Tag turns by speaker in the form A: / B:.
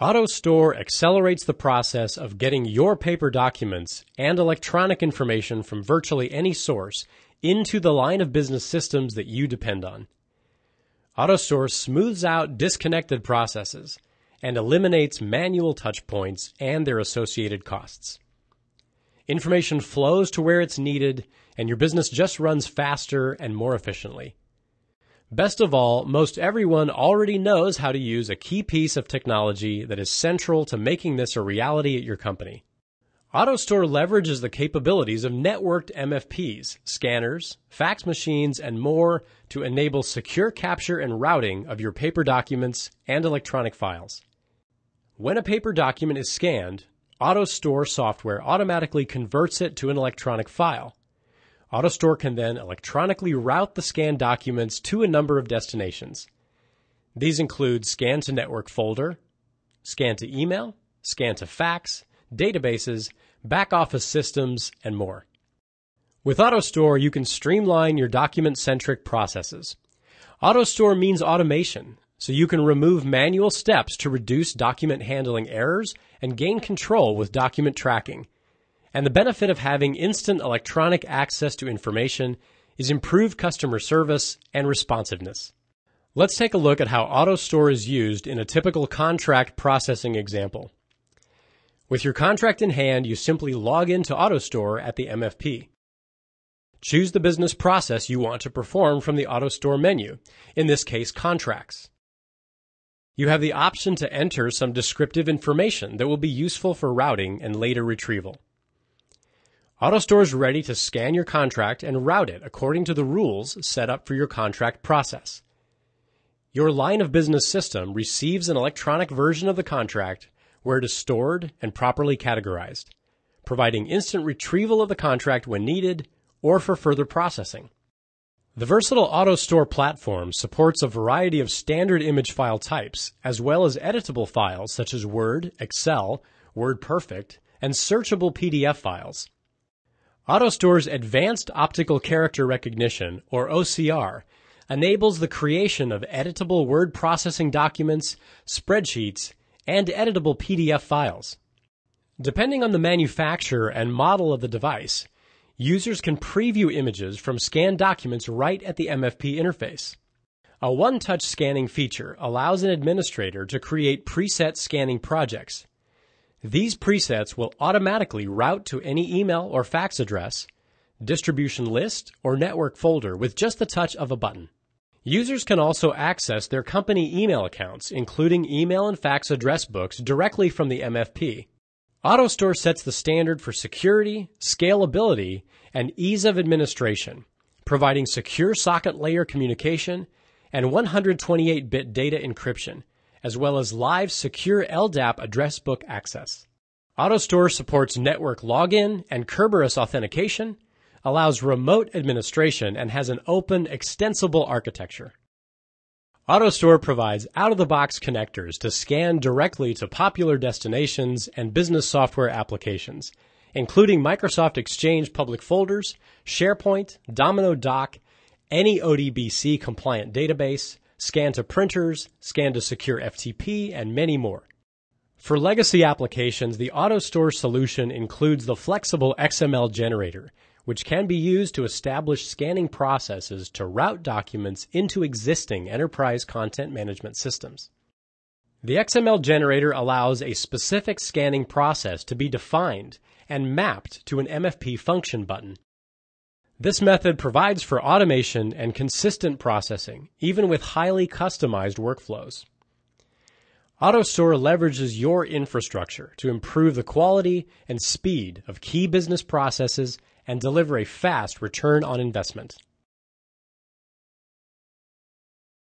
A: AutoStore accelerates the process of getting your paper documents and electronic information from virtually any source into the line of business systems that you depend on. AutoStore smooths out disconnected processes and eliminates manual touchpoints and their associated costs. Information flows to where it's needed, and your business just runs faster and more efficiently. Best of all, most everyone already knows how to use a key piece of technology that is central to making this a reality at your company. AutoStore leverages the capabilities of networked MFPs, scanners, fax machines, and more to enable secure capture and routing of your paper documents and electronic files. When a paper document is scanned, AutoStore software automatically converts it to an electronic file. AutoStore can then electronically route the scanned documents to a number of destinations. These include scan to network folder, scan to email, scan to fax, databases, back office systems, and more. With AutoStore, you can streamline your document centric processes. AutoStore means automation, so you can remove manual steps to reduce document handling errors and gain control with document tracking. And the benefit of having instant electronic access to information is improved customer service and responsiveness. Let's take a look at how AutoStore is used in a typical contract processing example. With your contract in hand, you simply log into AutoStore at the MFP. Choose the business process you want to perform from the AutoStore menu, in this case, contracts. You have the option to enter some descriptive information that will be useful for routing and later retrieval. AutoStore is ready to scan your contract and route it according to the rules set up for your contract process. Your line of business system receives an electronic version of the contract where it is stored and properly categorized, providing instant retrieval of the contract when needed or for further processing. The versatile AutoStore platform supports a variety of standard image file types, as well as editable files such as Word, Excel, WordPerfect, and searchable PDF files. AutoStore's Advanced Optical Character Recognition, or OCR, enables the creation of editable word processing documents, spreadsheets, and editable PDF files. Depending on the manufacturer and model of the device, users can preview images from scanned documents right at the MFP interface. A one-touch scanning feature allows an administrator to create preset scanning projects. These presets will automatically route to any email or fax address, distribution list, or network folder with just the touch of a button. Users can also access their company email accounts, including email and fax address books, directly from the MFP. AutoStore sets the standard for security, scalability, and ease of administration, providing secure socket layer communication and 128 bit data encryption as well as live secure LDAP address book access. AutoStore supports network login and Kerberos authentication, allows remote administration, and has an open, extensible architecture. AutoStore provides out-of-the-box connectors to scan directly to popular destinations and business software applications, including Microsoft Exchange public folders, SharePoint, Domino Doc, any ODBC compliant database, scan to printers, scan to secure FTP, and many more. For legacy applications, the AutoStore solution includes the flexible XML generator, which can be used to establish scanning processes to route documents into existing enterprise content management systems. The XML generator allows a specific scanning process to be defined and mapped to an MFP function button. This method provides for automation and consistent processing, even with highly customized workflows. AutoStore leverages your infrastructure to improve the quality and speed of key business processes and deliver a fast return on investment.